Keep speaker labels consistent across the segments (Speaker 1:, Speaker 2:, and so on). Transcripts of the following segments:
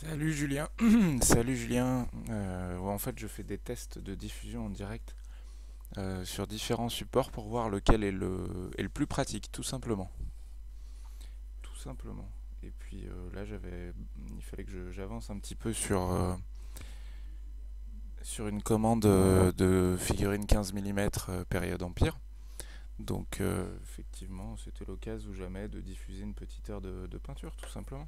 Speaker 1: Salut Julien. Salut Julien. Euh, en fait, je fais des tests de diffusion en direct euh, sur différents supports pour voir lequel est le, plus pratique, tout simplement. Tout simplement. Et puis euh, là, il fallait que j'avance un petit peu sur, une commande de figurine 15 mm période Empire. Donc, effectivement, c'était l'occasion ou jamais de diffuser une petite heure de peinture, tout simplement.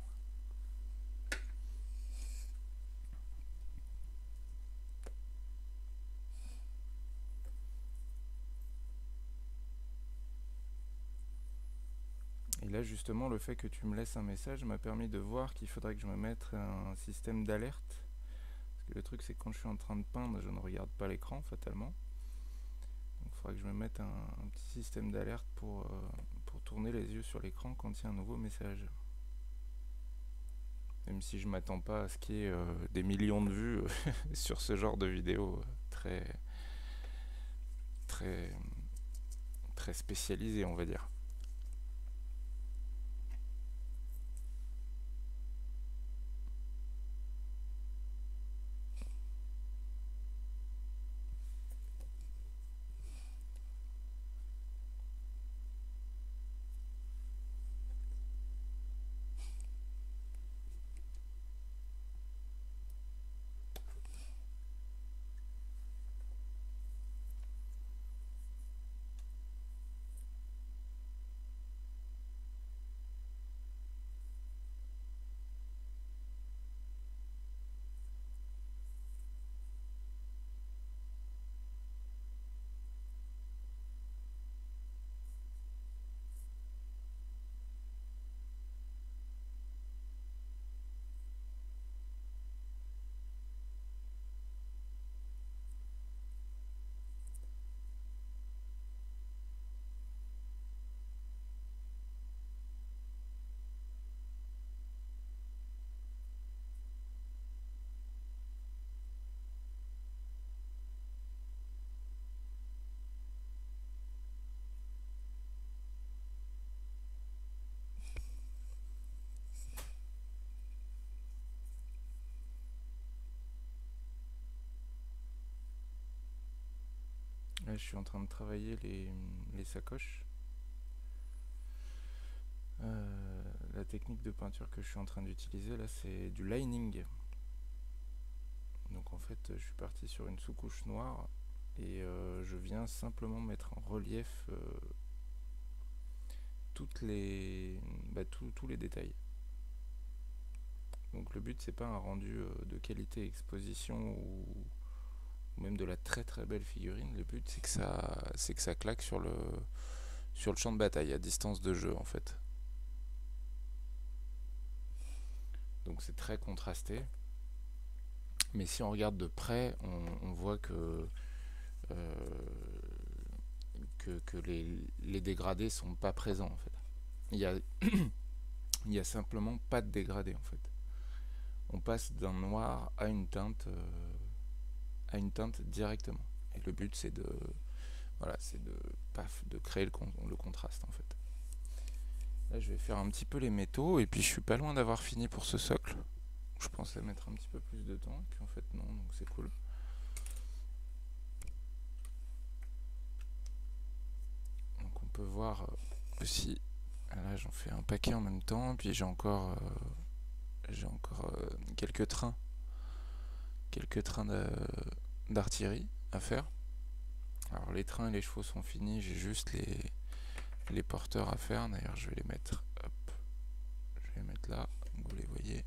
Speaker 1: Là, justement, le fait que tu me laisses un message m'a permis de voir qu'il faudrait que je me mette un système d'alerte. Parce que le truc, c'est que quand je suis en train de peindre, je ne regarde pas l'écran, fatalement. Donc, il faudrait que je me mette un, petit système d'alerte pour, euh, pour tourner les yeux sur l'écran quand il y a un nouveau message. Même si je m'attends pas à ce qu'il y ait euh, des millions de vues euh, sur ce genre de vidéo très, très, très spécialisée, on va dire. Je suis en train de travailler les, sacoches. Euh, la technique de peinture que je suis en train d'utiliser là, c'est du lining. Donc en fait, je suis parti sur une sous-couche noire et euh, je viens simplement mettre en relief euh, les, bah, tous- tous les détails. Donc le but c'est pas un rendu de qualité exposition ou, même de la très très belle figurine. Le but c'est que ça c'est que ça claque sur le sur le champ de bataille à distance de jeu en fait. Donc c'est très contrasté. Mais si on regarde de près, on, voit que, euh, les dégradés sont pas présents en fait. Il y a, il y a simplement pas de dégradé en fait. On passe d'un noir à une teinte, euh, à une teinte directement. Et le but c'est de, voilà, c'est de, paf, de créer le, con- le contraste en fait. Là je vais faire un petit peu les métaux et puis je suis pas loin d'avoir fini pour ce socle. Je pensais mettre un petit peu plus de temps, et puis en fait non, donc c'est cool. Donc on peut voir euh, aussi, ah là j'en fais un paquet en même temps, puis j'ai encore, euh, j'ai encore euh, quelques trains, quelques trains d'a- d'artillerie à faire. Alors les trains et les chevaux sont finis, j'ai juste les, porteurs à faire. D'ailleurs je vais les mettre, hop, je vais les mettre là, vous les voyez.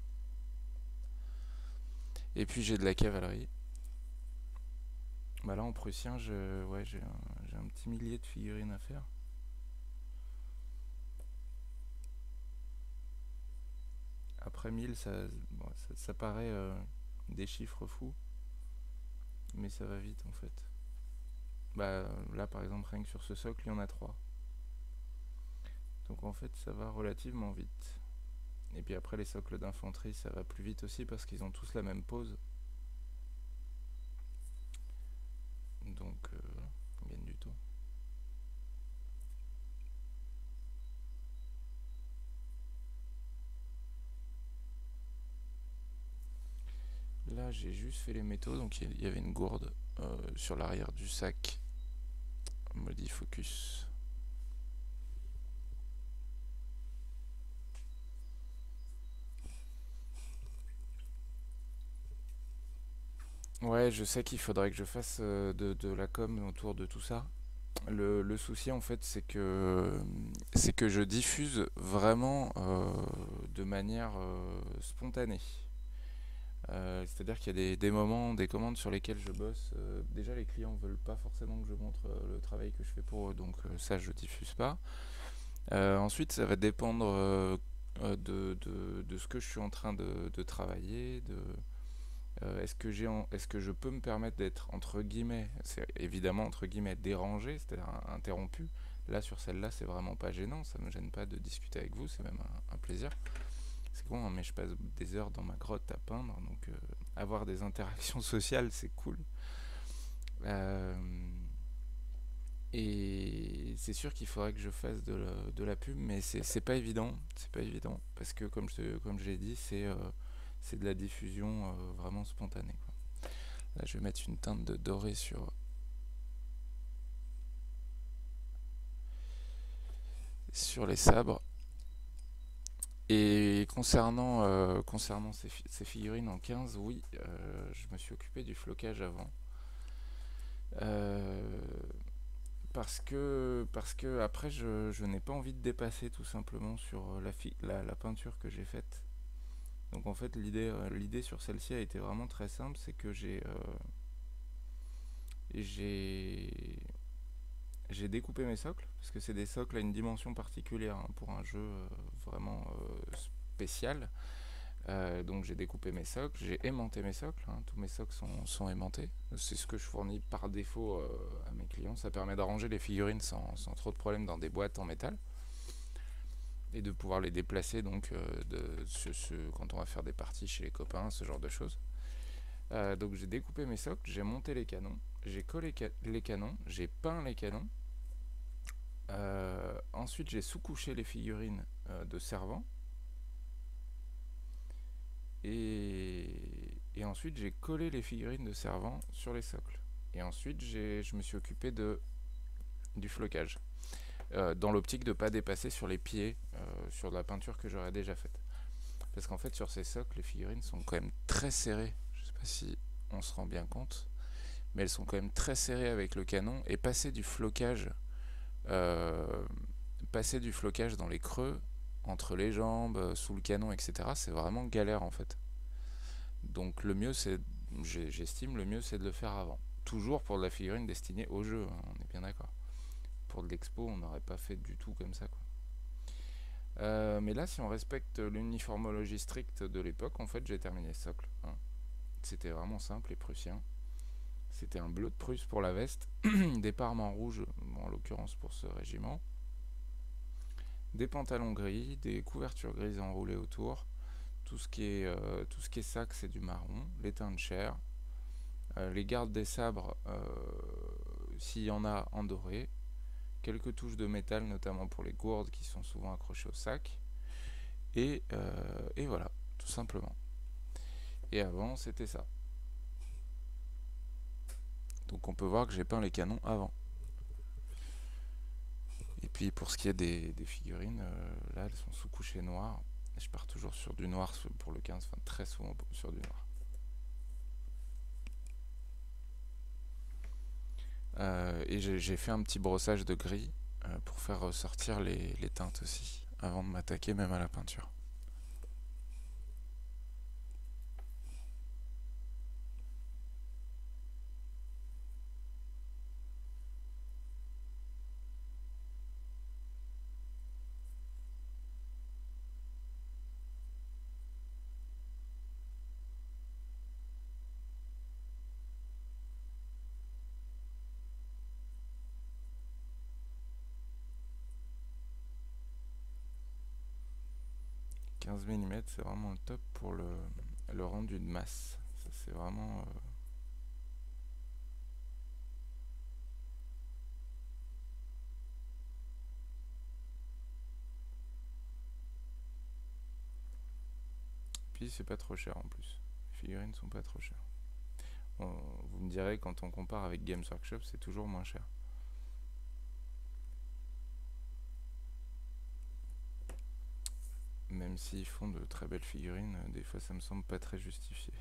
Speaker 1: Et puis j'ai de la cavalerie. Bah là en prussien, je, ouais, j'ai un, un petit millier de figurines à faire. Après 1000, ça, bon, ça, ça paraît euh, des chiffres fous, mais ça va vite en fait. Bah là par exemple, rien que sur ce socle, il y en a trois. Donc en fait, ça va relativement vite. Et puis après, les socles d'infanterie, ça va plus vite aussi parce qu'ils ont tous la même pose. Donc, euh, on gagne du temps. J'ai juste fait les métaux, donc il y avait une gourde euh, sur l'arrière du sac. Modi focus. Ouais, je sais qu'il faudrait que je fasse euh, de, la com autour de tout ça. Le, souci en fait c'est que c'est que je diffuse vraiment euh, de manière spontanée. Euh, c'est-à-dire qu'il y a des, moments, des commandes sur lesquelles je bosse. Euh, déjà, les clients veulent pas forcément que je montre euh, le travail que je fais pour eux, donc ça, je diffuse pas. ensuite, ça va dépendre de, ce que je suis en train de, travailler, est-ce que est-ce que je peux me permettre d'être entre guillemets c'est évidemment entre guillemets dérangé c'est-à-dire interrompu là sur celle-là c'est vraiment pas gênant ça me gêne pas de discuter avec vous c'est même un plaisir c'est con, hein, mais je passe des heures dans ma grotte à peindre, donc euh, avoir des interactions sociales, c'est cool. Euh, et c'est sûr qu'il faudrait que je fasse de la, pub, mais c'est pas évident, c'est pas évident, parce que comme je, l'ai dit, c'est euh, de la diffusion vraiment spontanée. Là, je vais mettre une teinte de doré sur sur les sabres. Et concernant, euh, concernant ces, figurines en 15, oui, euh, je me suis occupé du flocage avant. Euh, parce que parce que après je, n'ai pas envie de dépasser tout simplement sur la, la, peinture que j'ai faite. Donc en fait l'idée l'idée sur celle-ci a été vraiment très simple, c'est que j'ai j'ai j'ai découpé mes socles, parce que c'est des socles à une dimension particulière hein, pour un jeu euh, vraiment euh, spécial. Euh, donc j'ai découpé mes socles, j'ai aimanté mes socles, hein. tous mes socles sont, aimantés. C'est ce que je fournis par défaut à mes clients. Ça permet d'arranger les figurines sans, trop de problèmes dans des boîtes en métal et de pouvoir les déplacer donc quand on va faire des parties chez les copains, ce genre de choses. donc j'ai découpé mes socles, j'ai monté les canons, j'ai collé les canons, j'ai peint les canons, euh, ensuite, j'ai sous-couché les figurines euh, de servant. Et, ensuite, j'ai collé les figurines de servant sur les socles. Et ensuite, je me suis occupé de, du flocage. Euh, dans l'optique de ne pas dépasser sur les pieds, sur la peinture que j'aurais déjà faite. Parce qu'en fait, sur ces socles, les figurines sont quand même très serrées. Je ne sais pas si on se rend bien compte. Mais elles sont quand même très serrées avec le canon. Et passer du flocage passer du flocage dans les creux, entre les jambes, euh, sous le canon, etc., c'est vraiment galère en fait. Donc le mieux, c'est, j'estime, le mieux c'est de le faire avant. Toujours pour de la figurine destinée au jeu, hein, on est bien d'accord. Pour de l'expo, on n'aurait pas fait du tout comme ça. Quoi. Euh, mais là, si on respecte l'uniformologie stricte de l'époque, en fait, j'ai terminé socle. Hein. C'était vraiment simple et prussien. C'était un bleu de Prusse pour la veste, des parements rouges, en l'occurrence pour ce régiment, des pantalons gris, des couvertures grises enroulées autour, tout ce qui est, euh, tout ce qui est sac c'est du marron, les teintes chères, euh, les gardes des sabres euh, s'il y en a en doré, quelques touches de métal notamment pour les gourdes qui sont souvent accrochées au sac, et, et voilà, tout simplement. Et avant c'était ça. Donc on peut voir que j'ai peint les canons avant. Et puis pour ce qui est des, figurines, euh, là elles sont sous couché noir. je pars toujours sur du noir pour le 15, enfin très souvent sur du noir. Euh, et j'ai fait un petit brossage de gris euh, pour faire ressortir les teintes aussi, avant de m'attaquer même à la peinture. 15 mm c'est vraiment le top pour le, rendu de masse. C'est vraiment... Euh, Puis c'est pas trop cher en plus. Les figurines sont pas trop chères. vous me direz, quand on compare avec Games Workshop, c'est toujours moins cher. Même s'ils font de très belles figurines, des fois ça me semble pas très justifié.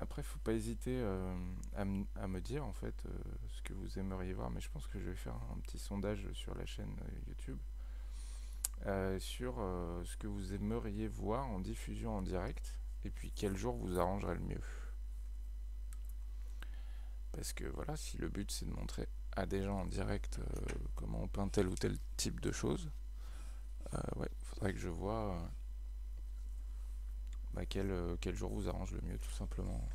Speaker 1: Après, faut pas hésiter euh, à, me dire en fait euh, ce que vous aimeriez voir, mais je pense que je vais faire un petit sondage sur la chaîne euh, YouTube sur ce que vous aimeriez voir en diffusion en direct et puis quel jour vous arrangerait le mieux. Parce que voilà, si le but c'est de montrer à des gens en direct comment on peint tel ou tel type de choses, ouais, faudrait que je vois bah, quel, quel jour vous arrange le mieux tout simplement.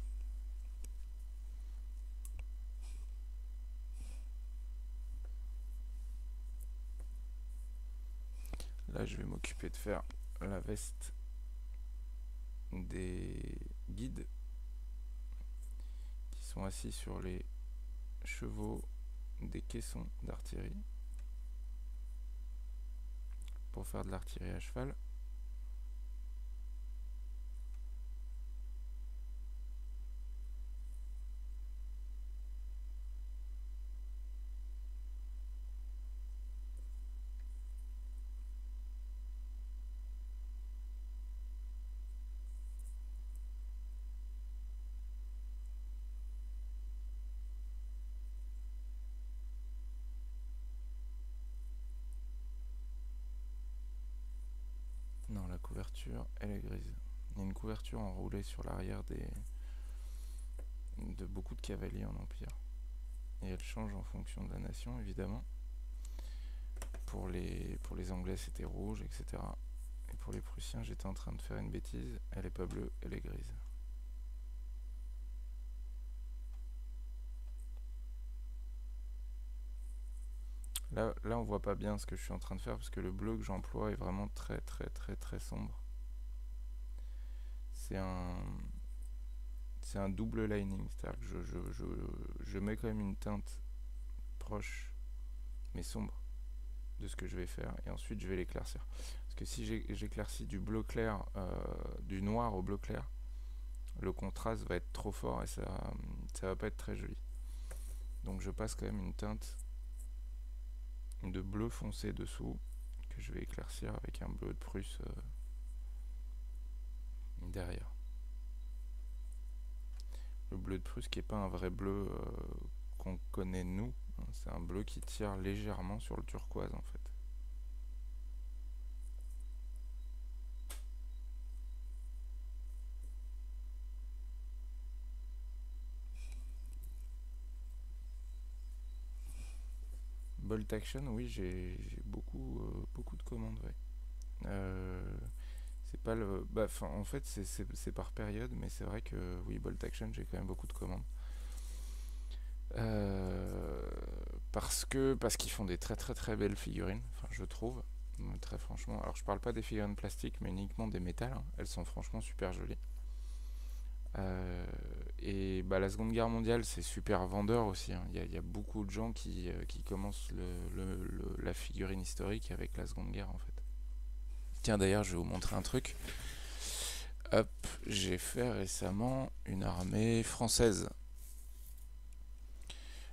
Speaker 1: Là, je vais m'occuper de faire la veste des guides qui sont assis sur les chevaux des caissons d'artillerie pour faire de l'artillerie à cheval. elle est grise. Il y a une couverture enroulée sur l'arrière des de beaucoup de cavaliers en Empire. Et elle change en fonction de la nation, évidemment. Pour les, pour les Anglais, c'était rouge, etc. Et pour les Prussiens, j'étais en train de faire une bêtise. Elle est pas bleue, elle est grise. Là, là, on voit pas bien ce que je suis en train de faire parce que le bleu que j'emploie est vraiment très très très très sombre. C'est un c'est un double lining, c'est-à-dire que je, je, je, je, mets quand même une teinte proche mais sombre de ce que je vais faire et ensuite je vais l'éclaircir. Parce que si j'éclaircis du bleu clair, euh, du noir au bleu clair, le contraste va être trop fort et ça, ça va pas être très joli. Donc je passe quand même une teinte de bleu foncé dessous que je vais éclaircir avec un bleu de Prusse euh, derrière. Le bleu de Prusse qui n'est pas un vrai bleu euh, qu'on connaît nous, hein, c'est un bleu qui tire légèrement sur le turquoise en fait. Bolt Action, oui, j'ai beaucoup, euh, beaucoup de commandes, euh, c'est pas le. Bah, en fait, c'est par période, mais c'est vrai que oui, Bolt Action, j'ai quand même beaucoup de commandes. Euh, parce que parce qu'ils font des très très très belles figurines, enfin je trouve, très franchement. Alors je parle pas des figurines plastiques, mais uniquement des métals. Hein. Elles sont franchement super jolies. Euh, et bah, la Seconde Guerre mondiale, c'est super vendeur aussi. Hein. Il y, a beaucoup de gens qui, euh, commencent la figurine historique avec la Seconde Guerre en fait. Tiens d'ailleurs, je vais vous montrer un truc. Hop, j'ai fait récemment une armée française.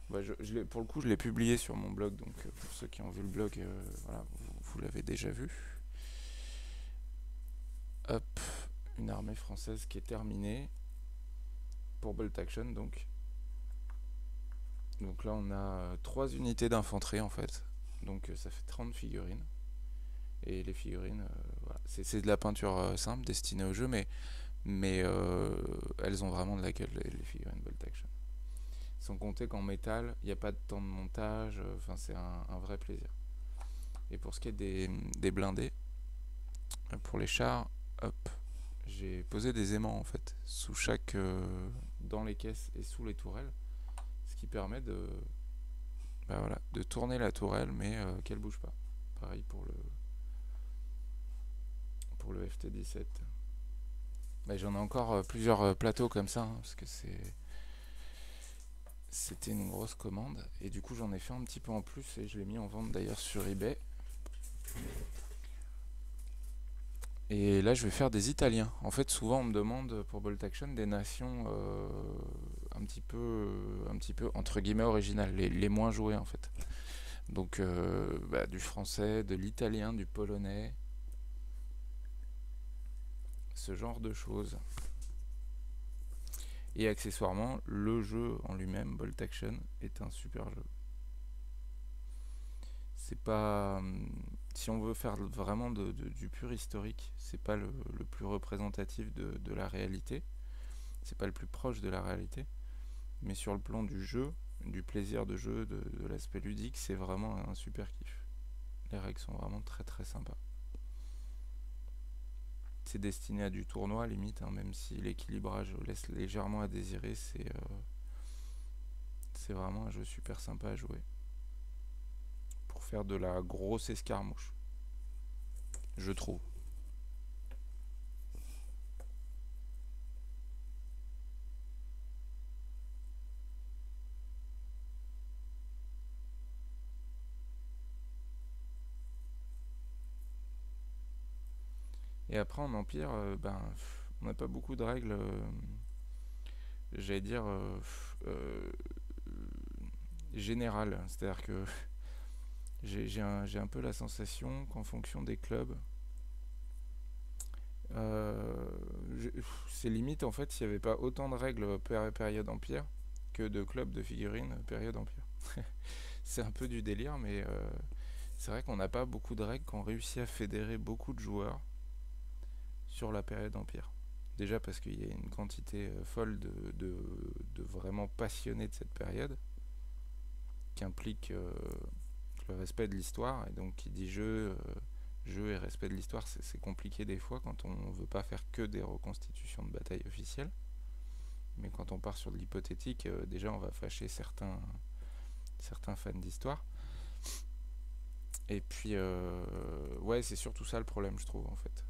Speaker 1: Bah, pour le coup, je l'ai publié sur mon blog, donc euh, pour ceux qui ont vu le blog, voilà, vous l'avez déjà vu. Hop, une armée française qui est terminée pour Bolt Action donc. Donc là on a trois unités d'infanterie en fait. Donc euh, ça fait 30 figurines. Et les figurines, euh, c'est de la peinture euh, simple destinée au jeu, mais, mais elles ont vraiment de la gueule les, figurines Bolt Action. Sans compter qu'en métal, il n'y a pas de temps de montage, enfin c'est un, vrai plaisir. Et pour ce qui est des, blindés, pour les chars, hop, j'ai posé des aimants en fait sous chaque dans les caisses et sous les tourelles, ce qui permet de, bah voilà, de tourner la tourelle mais euh, qu'elle bouge pas. Pareil pour le FT17. J'en ai encore euh, plusieurs euh, plateaux comme ça, hein, parce que c'est c'était une grosse commande. Et du coup, j'en ai fait un petit peu en plus et je l'ai mis en vente d'ailleurs sur eBay. Et là, je vais faire des Italiens. En fait, souvent, on me demande pour Bolt Action des nations euh, un petit peu, entre guillemets originales, les, moins jouées en fait. Donc, bah, du français, de l'italien, du polonais, ce genre de choses. Et accessoirement, le jeu en lui-même, Bolt Action, est un super jeu. C'est pas. hum, Si on veut faire vraiment du pur historique, c'est pas le, plus représentatif de, la réalité. C'est pas le plus proche de la réalité. Mais sur le plan du jeu, du plaisir de jeu, de l'aspect ludique, c'est vraiment un super kiff. Les règles sont vraiment très très sympas. C'est destiné à du tournoi limite, hein, même si l'équilibrage laisse légèrement à désirer, c'est euh, c'est vraiment un jeu super sympa à jouer. Pour faire de la grosse escarmouche, je trouve. Et après en Empire, euh, ben, on n'a pas beaucoup de règles, euh, j'allais dire, euh, générales. C'est-à-dire que j'ai un, peu la sensation qu'en fonction des clubs, c'est limite en fait s'il n'y avait pas autant de règles péri- période Empire que de clubs de figurines période Empire. C'est un peu du délire, mais c'est vrai qu'on n'a pas beaucoup de règles qui ont réussi à fédérer beaucoup de joueurs sur la période Empire. Déjà parce qu'il y a une quantité euh, folle de, de- vraiment passionnés de cette période qui implique euh, le respect de l'histoire. Et donc qui dit jeu, euh, jeu et respect de l'histoire, c'est compliqué des fois quand on veut pas faire que des reconstitutions de batailles officielles. Mais quand on part sur de l'hypothétique, déjà on va fâcher certains, certains fans d'histoire. Et puis, ouais, c'est surtout ça le problème, je trouve, en fait.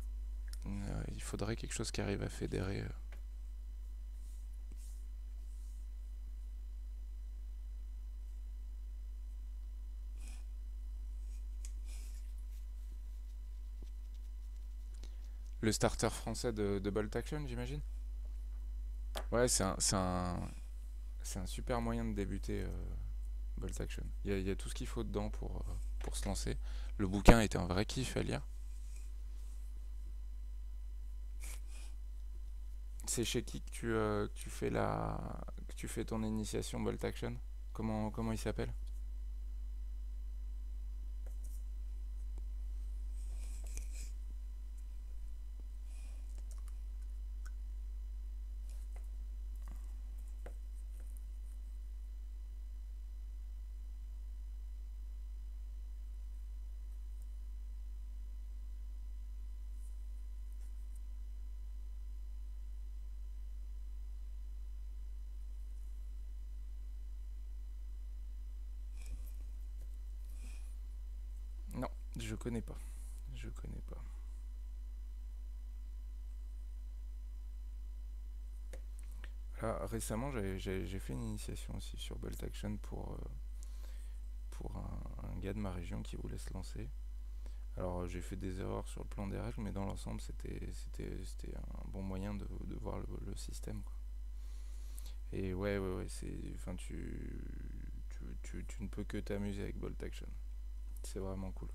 Speaker 1: Euh, il faudrait quelque chose qui arrive à fédérer. euh. Le starter français de, de Bolt Action, j'imagine? Ouais, c'est un, super moyen de débuter euh, Bolt Action. Il y a, tout ce qu'il faut dedans pour, pour se lancer. Le bouquin était un vrai kiff à lire. C'est chez qui que tu, euh, tu fais la, que tu fais ton initiation Bolt Action? Comment, comment il s'appelle Non, je connais pas. Je connais pas. Récemment, j'ai fait une initiation aussi sur Bolt Action pour, euh, pour un, gars de ma région qui voulait se lancer. Alors, euh, j'ai fait des erreurs sur le plan des règles, mais dans l'ensemble, c'était un bon moyen de, voir le, système, quoi. Et ouais, ouais, ouais, c'est, enfin, tu, tu, tu ne peux que t'amuser avec Bolt Action. C'est vraiment cool.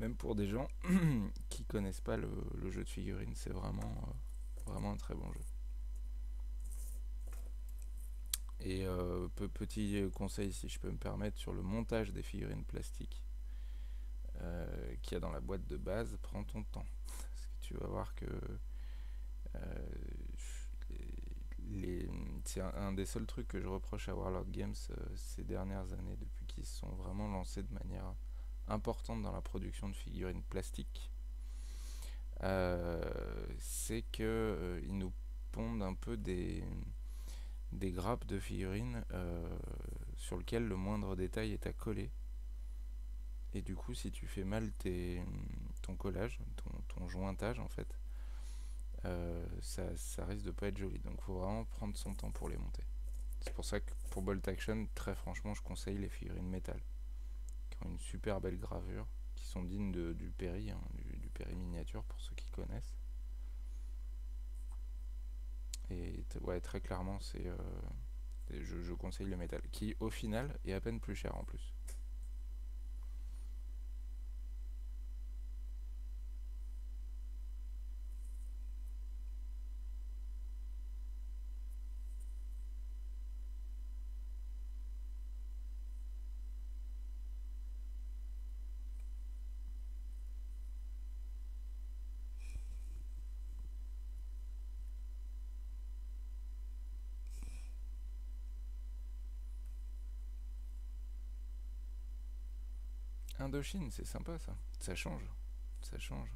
Speaker 1: Même pour des gens qui connaissent pas le, jeu de figurines, c'est vraiment, euh, vraiment un très bon jeu. Et euh, pe- petit conseil, si je peux me permettre, sur le montage des figurines plastiques euh, qu'il y a dans la boîte de base, prends ton temps. Parce que tu vas voir que c'est un, un des seuls trucs que je reproche à Warlord Games ces dernières années, depuis qu'ils se sont vraiment lancés de manière importante dans la production de figurines plastiques, euh, c'est que euh, nous pondent un peu des, des grappes de figurines euh, sur lesquelles le moindre détail est à coller. Et du coup, si tu fais mal ton collage, ton, jointage en fait, ça, risque de pas être joli. Donc faut vraiment prendre son temps pour les monter. C'est pour ça que pour Bolt Action, très franchement, je conseille les figurines métal. Qui une super belle gravure, qui sont dignes du péri, hein, du, péri miniature pour ceux qui connaissent. Et ouais, très clairement, c'est je, je conseille le métal, qui au final est à peine plus cher en plus. Indochine, c'est sympa ça. Ça change. Ça change.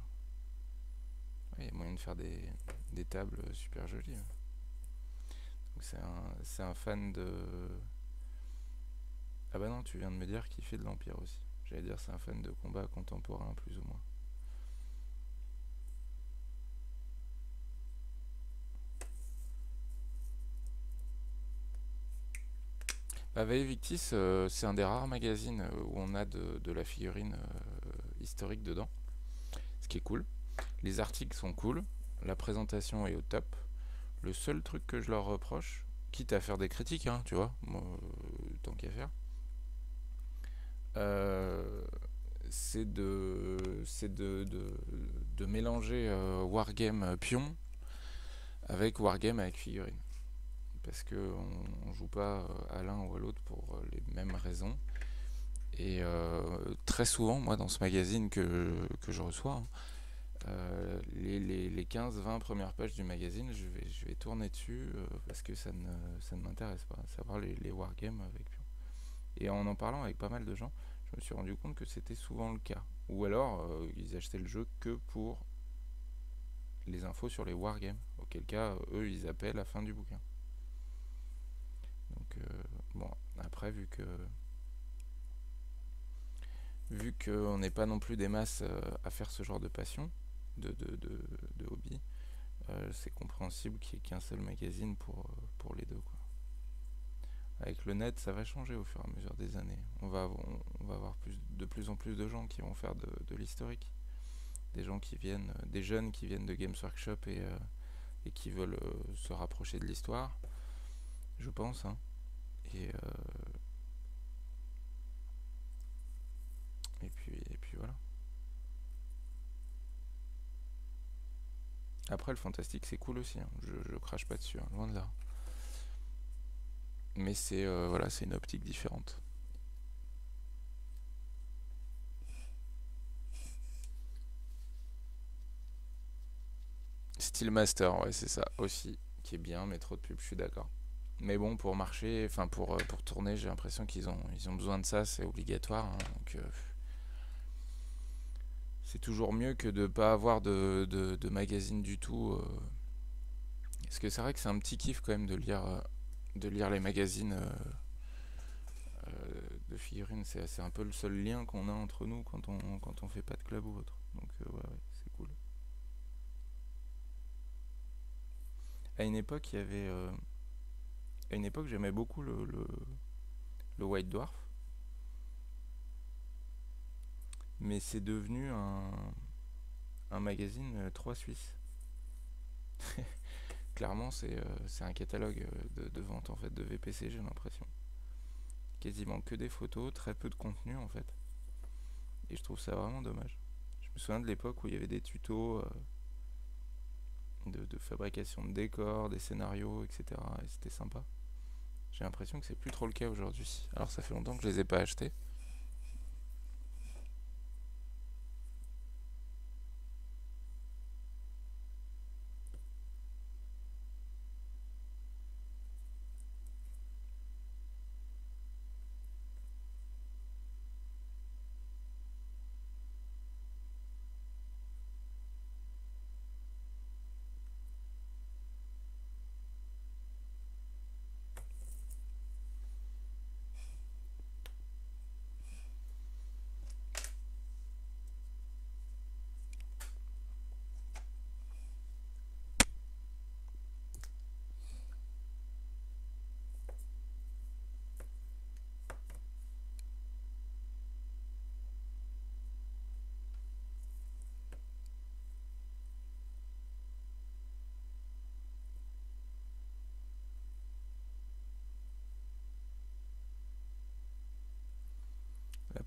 Speaker 1: Il y a moyen de faire des, tables super jolies. C'est un, un, fan de... Ah bah non, tu viens de me dire qu'il fait de l'Empire aussi. J'allais dire c'est un fan de combat contemporain plus ou moins. Bah, Victis, euh, c'est un des rares magazines euh, où on a de, la figurine euh, historique dedans, ce qui est cool. Les articles sont cool, la présentation est au top. Le seul truc que je leur reproche, quitte à faire des critiques, hein, tu vois, tant qu'à faire, c'est de, de, de, de, mélanger Wargame Pion avec Wargame avec figurine parce qu'on ne joue pas euh, à l'un ou à l'autre pour euh, les mêmes raisons. Et euh, très souvent, moi, dans ce magazine que, je reçois, hein, les, 15-20 premières pages du magazine, je vais, je vais tourner dessus parce que ça ne, ça ne m'intéresse pas, savoir les, les wargames avec Et en en parlant avec pas mal de gens, je me suis rendu compte que c'était souvent le cas. Ou alors, ils achetaient le jeu que pour les infos sur les wargames, auquel cas, eux, ils appellent la fin du bouquin. Donc, euh, bon, après, vu que vu qu'on n'est pas non plus des masses euh, à faire ce genre de passion, de, de, hobby, euh, c'est compréhensible qu'il n'y ait qu'un seul magazine pour, pour les deux. Quoi. Avec le net, ça va changer au fur et à mesure des années. On va, on, va avoir plus, de plus en plus de gens qui vont faire de, l'historique. Des gens qui viennent, des jeunes qui viennent de Games Workshop et, et qui veulent se rapprocher de l'histoire je pense. Hein. Et, euh, et, puis, et puis voilà. Après, le fantastique, c'est cool aussi. Hein. Je, je crache pas dessus, hein, loin de là. Mais c'est euh, voilà, c'est une optique différente. Steel Master, ouais, c'est ça aussi, qui est bien, mais trop de pub, je suis d'accord. Mais bon, pour marcher, enfin pour, euh, pour tourner, j'ai l'impression qu'ils ont, ils ont besoin de ça, c'est obligatoire. Hein, donc, euh, c'est toujours mieux que de ne pas avoir de, de, magazine du tout. Euh. Parce que c'est vrai que c'est un petit kiff quand même de lire, de lire les magazines de figurines. C'est un peu le seul lien qu'on a entre nous quand on quand on fait pas de club ou autre. Donc ouais, c'est cool. À une époque, il y avait à une époque, j'aimais beaucoup le, le, White Dwarf. Mais c'est devenu un, un magazine 3 euh, suisse. Clairement, euh, c'est un catalogue euh, de, vente en fait de VPC, j'ai l'impression. Quasiment que des photos, très peu de contenu en fait. Et je trouve ça vraiment dommage. Je me souviens de l'époque où il y avait des tutos de, fabrication de décors, des scénarios, etc. Et c'était sympa. J'ai l'impression que c'est plus trop le cas aujourd'hui. Alors ça fait longtemps que je les ai pas achetés.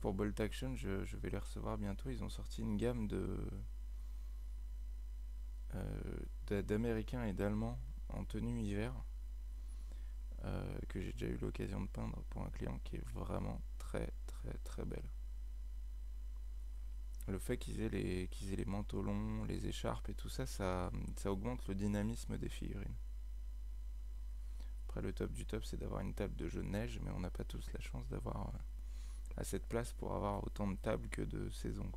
Speaker 1: Pour Bolt Action, je, vais les recevoir bientôt. Ils ont sorti une gamme de euh, d'américains et d'allemands en tenue hiver euh, que j'ai déjà eu l'occasion de peindre pour un client qui est vraiment très très très belle. Le fait qu'ils aient, les, qu'ils aient les manteaux longs, les écharpes et tout ça, ça, ça augmente le dynamisme des figurines. Après, le top du top, c'est d'avoir une table de jeu de neige, mais on n'a pas tous la chance d'avoir euh, à cette place pour avoir autant de tables que de saisons.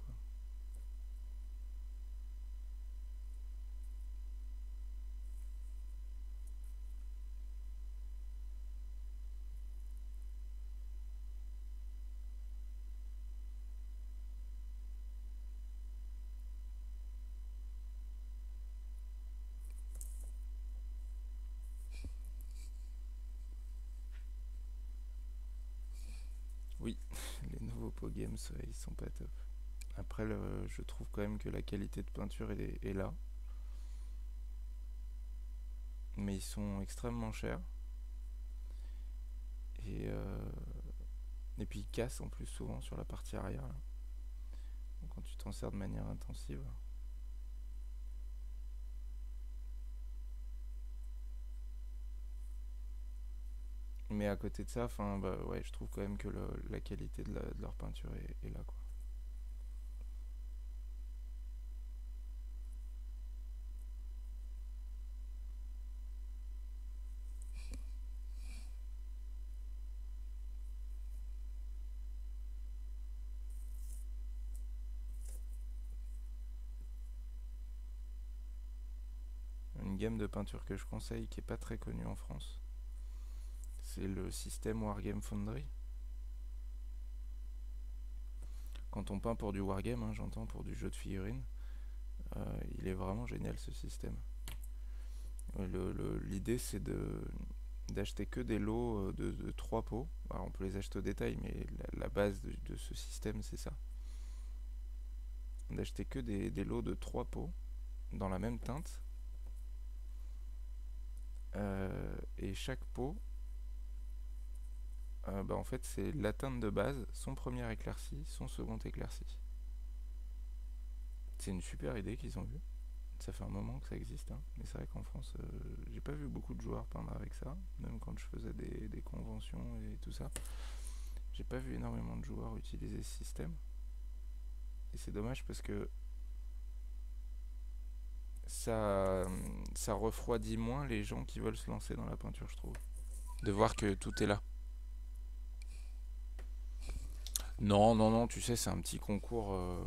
Speaker 1: Oui, les nouveaux Pogames, Games, ils sont pas top. Après, je trouve quand même que la qualité de peinture est, là. Mais ils sont extrêmement chers. Et, euh, et puis ils cassent en plus souvent sur la partie arrière. quand tu t'en sers de manière intensive. Mais à côté de ça, enfin, bah, ouais, je trouve quand même que la qualité de, leur peinture est, là, quoi. Une gamme de peinture que je conseille qui est pas très connue en France c'est le système Wargame Foundry. Quand on peint pour du Wargame, hein, j'entends pour du jeu de figurines, euh, il est vraiment génial ce système. Euh, l'idée c'est de d'acheter que des lots euh, de, trois pots. on peut les acheter au détail, mais la, base de, ce système c'est ça. D'acheter que des, des, lots de trois pots dans la même teinte. et chaque pot euh, bah, en fait c'est la teinte de base, son premier éclairci, son second éclairci. C'est une super idée qu'ils ont eue. Ça fait un moment que ça existe, hein. mais c'est vrai qu'en France, euh, j'ai pas vu beaucoup de joueurs peindre avec ça, même quand je faisais des, conventions et tout ça. J'ai pas vu énormément de joueurs utiliser ce système. Et c'est dommage parce que ça refroidit moins les gens qui veulent se lancer dans la peinture, je trouve. De voir que tout est là. Non, non, non, tu sais, c'est un petit concours, euh,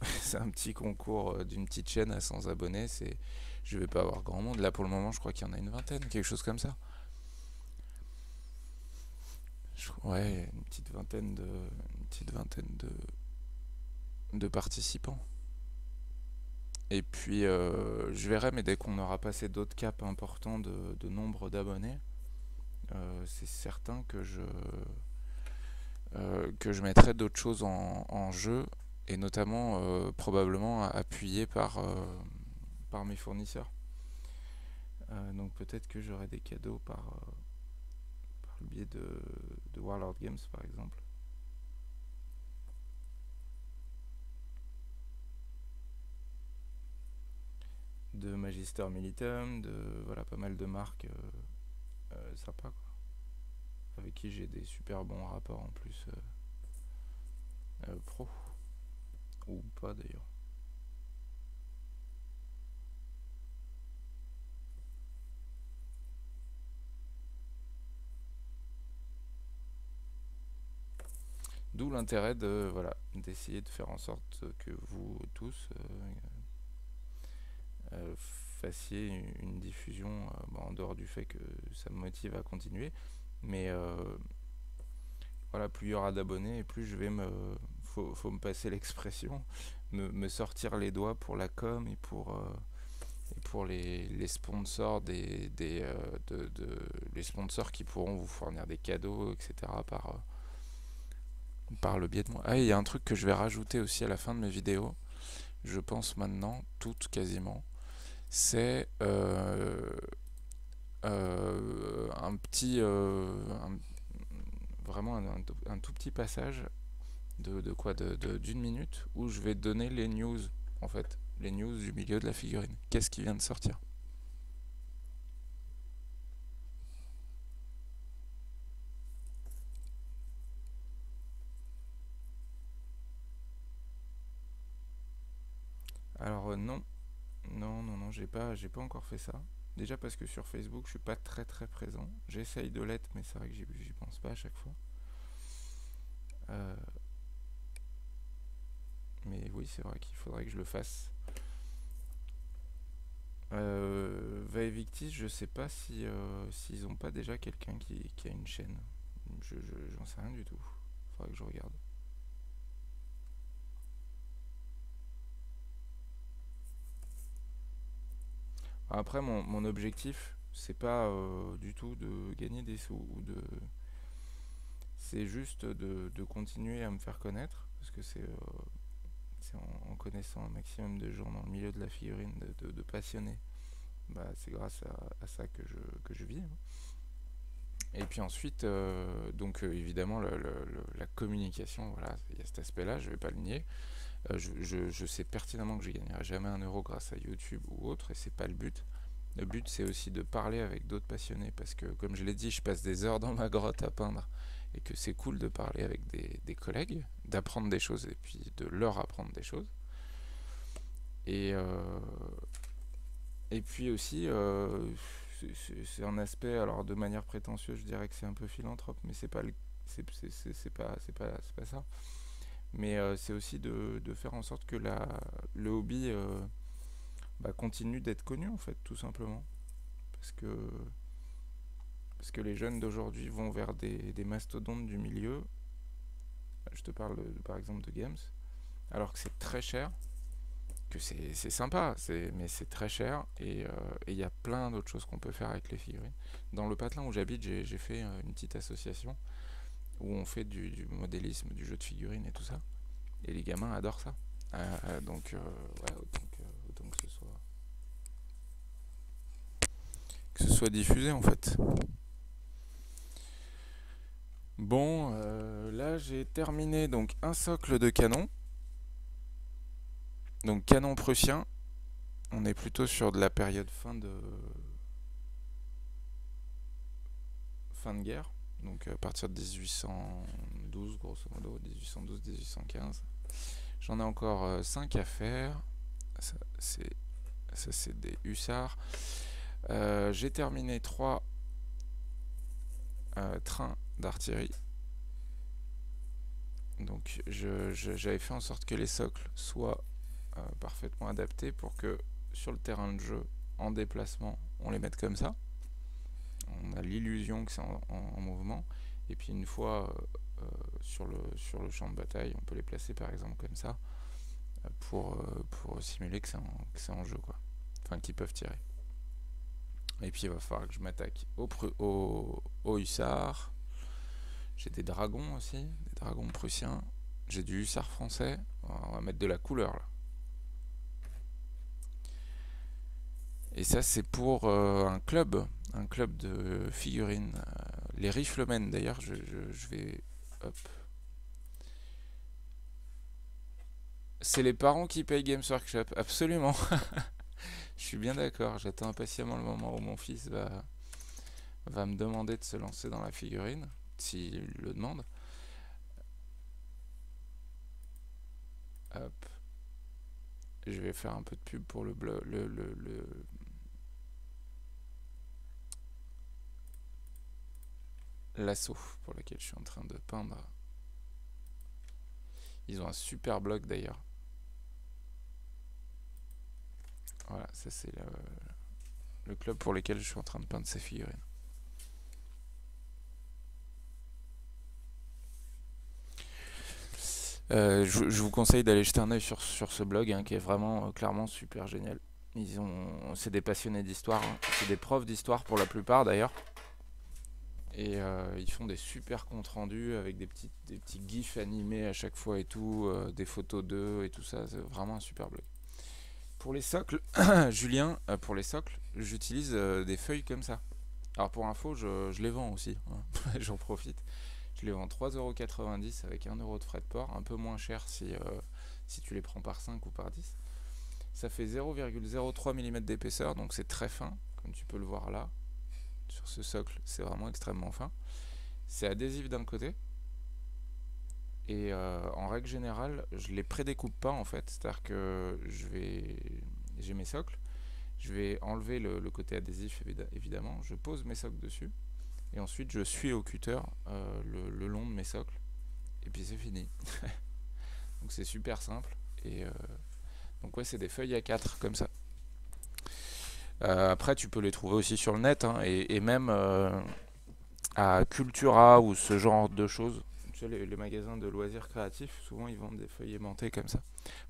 Speaker 1: c'est un petit concours euh, d'une petite chaîne à 100 abonnés. C'est, je vais pas avoir grand monde. Là, pour le moment, je crois qu'il y en a une vingtaine, quelque chose comme ça. ouais, une petite vingtaine de, une petite vingtaine de, de participants. Et puis, euh, je verrai, mais dès qu'on aura passé d'autres caps importants de, nombre d'abonnés, c'est certain que je que je mettrai d'autres choses en, jeu et notamment euh, probablement appuyé par, euh, par mes fournisseurs. donc peut-être que j'aurai des cadeaux par, par le biais de, Warlord Games par exemple. de Magister Militum, de voilà pas mal de marques euh, sympas quoi avec qui j'ai des super bons rapports en plus euh, euh, pro ou pas d'ailleurs. D'où l'intérêt de voilà d'essayer de faire en sorte que vous tous euh, fassiez une, diffusion en dehors du fait que ça me motive à continuer, mais euh, voilà, plus il y aura d'abonnés et plus je vais me. Faut, faut me passer l'expression, me, sortir les doigts pour la com et pour. Euh, et pour les, les, sponsors des, des euh, de, de, les sponsors qui pourront vous fournir des cadeaux etc par par le biais de moi ah il y a un truc que je vais rajouter aussi à la fin de mes vidéos je pense maintenant toutes quasiment c'est euh, un petit, euh, vraiment un, tout petit passage de, quoi D'une de, d'une minute où je vais donner les news, en fait, les news du milieu de la figurine. Qu'est-ce qui vient de sortir? Alors euh, non, non, non, non, j'ai pas, j'ai pas encore fait ça. Déjà parce que sur Facebook, je suis pas très très présent. J'essaye de l'être, mais c'est vrai que j'y pense pas à chaque fois. Euh, mais oui, c'est vrai qu'il faudrait que je le fasse. Euh, Vaevictis, je sais pas si euh, s'ils ont pas déjà quelqu'un qui, a une chaîne. Je j'en sais rien du tout. Faudrait que je regarde. Après, mon, mon objectif, c'est pas euh, du tout de gagner des sous ou de. C'est juste de, continuer à me faire connaître parce que c'est euh, en, connaissant un maximum de gens dans le milieu de la figurine, de, passionnés. Bah, c'est grâce à, ça que je, que je vis. Hein. Et puis ensuite, euh, donc évidemment, la communication, voilà, il y a cet aspect-là, je vais pas le nier. Euh, je, sais pertinemment que je gagnerai jamais un euro grâce à YouTube ou autre, et c'est pas le but. Le but, c'est aussi de parler avec d'autres passionnés, parce que, comme je l'ai dit, je passe des heures dans ma grotte à peindre, et que c'est cool de parler avec des, collègues, d'apprendre des choses, et puis de leur apprendre des choses. Et, euh, et puis aussi, euh, c'est un aspect, alors de manière prétentieuse, je dirais que c'est un peu philanthrope, mais c'est pas, c'est pas, pas ça mais euh, c'est aussi de, faire en sorte que la, le hobby euh, bah, continue d'être connu en fait tout simplement. Parce que parce que les jeunes d'aujourd'hui vont vers des, mastodontes du milieu. Je te parle par exemple de games. Alors que c'est très cher que c'est sympa mais c'est très cher. Euh, et il y a plein d'autres choses qu'on peut faire avec les figurines. Dans le patelin où j'habite j'ai fait une petite association où on fait du, modélisme, du jeu de figurines et tout ça. Et les gamins adorent ça. Euh, euh, donc, euh, autant, que, ce soit que ce soit diffusé en fait. Bon, là j'ai terminé donc un socle de canon. Donc canon prussien. On est plutôt sur de la période fin de fin de guerre donc à partir de 1812 grosso modo, 1812-1815. J'en ai encore 5 euh, à faire. Ça c'est des hussards. Euh, j'ai terminé 3 euh, trains d'artillerie. Donc j'avais fait en sorte que les socles soient parfaitement adaptés pour que sur le terrain de jeu, en déplacement, on les mette comme ça on a l'illusion que c'est en, mouvement. Et puis une fois euh, euh, sur, le, sur le champ de bataille, on peut les placer par exemple comme ça euh, pour, simuler que c'est en, en, jeu, quoi. Enfin, qu'ils peuvent tirer. Et puis il va falloir que je m'attaque au, au, au hussard. J'ai des dragons aussi, des dragons prussiens. J'ai du hussard français. On va mettre de la couleur là. Et ça, c'est pour un club un club de figurines. Euh, les Riflemen d'ailleurs, je, vais... Hop. C'est les parents qui payent Games Workshop, absolument. je suis bien d'accord, j'attends impatiemment le moment où mon fils va, va me demander de se lancer dans la figurine, s'il le demande. Hop. Je vais faire un peu de pub pour le, blog, le, le l'assaut pour lequel je suis en train de peindre. Ils ont un super blog d'ailleurs. Voilà, ça c'est le, club pour lequel je suis en train de peindre ces figurines. Euh, je, vous conseille d'aller jeter un oeil sur, ce blog hein, qui est vraiment euh, clairement super génial. Ils ont, c'est des passionnés d'histoire, hein. c'est des profs d'histoire pour la plupart d'ailleurs. Et euh, ils font des super comptes rendus avec des petits, gifs animés à chaque fois et tout, euh, des photos d'eux et tout ça. C'est vraiment un super blog. Pour les socles, Julien, euh, pour les socles, j'utilise des feuilles comme ça. Alors pour info, je, je les vends aussi. Hein. J'en profite. Je les vends 3,90€ avec 1€ de frais de port, un peu moins cher si, si tu les prends par 5 ou par 10. Ça fait 0,03 mm d'épaisseur, donc c'est très fin, comme tu peux le voir là. Sur ce socle, c'est vraiment extrêmement fin. C'est adhésif d'un côté. Et euh, en règle générale, je les prédécoupe pas en fait. C'est-à-dire que je vais, j'ai mes socles, je vais enlever le, côté adhésif évidemment, je pose mes socles dessus, et ensuite je suis au cutter euh, le, long de mes socles, et puis c'est fini. donc c'est super simple. Et euh, donc ouais, c'est des feuilles à 4 comme ça. Après, tu peux les trouver aussi sur le net, hein, et, même à Cultura ou ce genre de choses les, magasins de loisirs créatifs, souvent ils vendent des feuilles aimantées comme ça.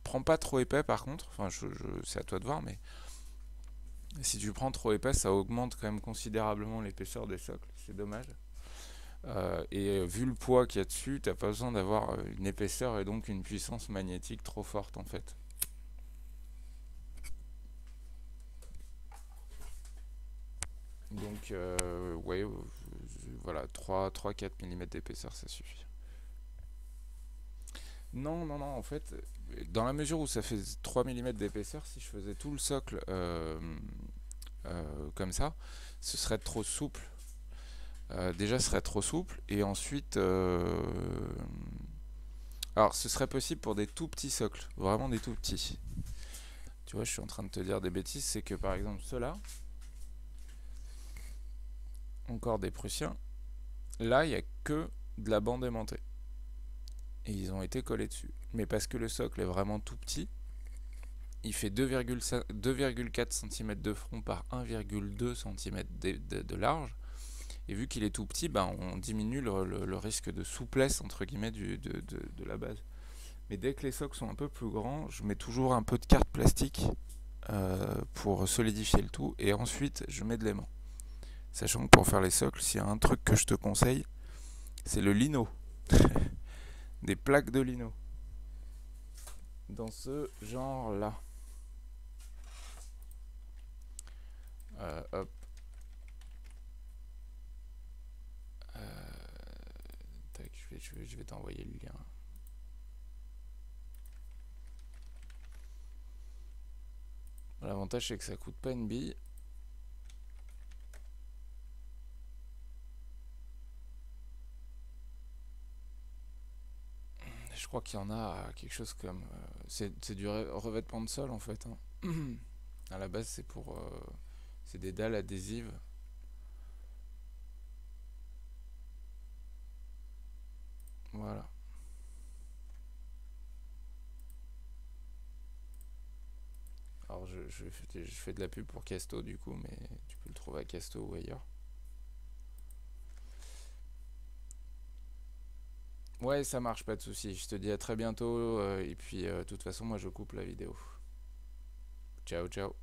Speaker 1: Prends pas trop épais par contre, enfin c'est à toi de voir, mais si tu prends trop épais, ça augmente quand même considérablement l'épaisseur des socles, c'est dommage. Euh, et vu le poids qu'il y a dessus, t'as pas besoin d'avoir une épaisseur et donc une puissance magnétique trop forte en fait. Donc, euh, ouais, voilà, 3-4 mm d'épaisseur, ça suffit. Non, non, non, en fait, dans la mesure où ça fait 3 mm d'épaisseur, si je faisais tout le socle euh, euh, comme ça, ce serait trop souple. Euh, déjà, ce serait trop souple, et ensuite... alors, ce serait possible pour des tout petits socles, vraiment des tout petits. Tu vois, je suis en train de te dire des bêtises, c'est que par exemple, ceux-là, encore des Prussiens, là, il n'y a que de la bande aimantée et ils ont été collés dessus. Mais parce que le socle est vraiment tout petit, il fait 2,4 cm de front par 1,2 cm de, large. Et vu qu'il est tout petit, ben, on diminue le, risque de souplesse entre guillemets de, la base. Mais dès que les socles sont un peu plus grands, je mets toujours un peu de carte plastique euh, pour solidifier le tout. Et ensuite, je mets de l'aimant. Sachant que pour faire les socles, s'il y a un truc que je te conseille, c'est le lino. des plaques de lino. Dans ce genre-là. Euh, hop. Euh, tac, je vais, je vais, t'envoyer le lien. L'avantage c'est que ça coûte pas une bille. Je crois qu'il y en a quelque chose comme... Euh, c'est du revêtement de sol en fait. Hein. à la base c'est pour... Euh, c'est des dalles adhésives. Voilà. Alors je, je, je, fais de la pub pour Casto du coup, mais tu peux le trouver à Casto ou ailleurs. Ouais, ça marche, pas de souci. Je te dis à très bientôt. Euh, et puis, euh, de toute façon, moi, je coupe la vidéo. Ciao, ciao.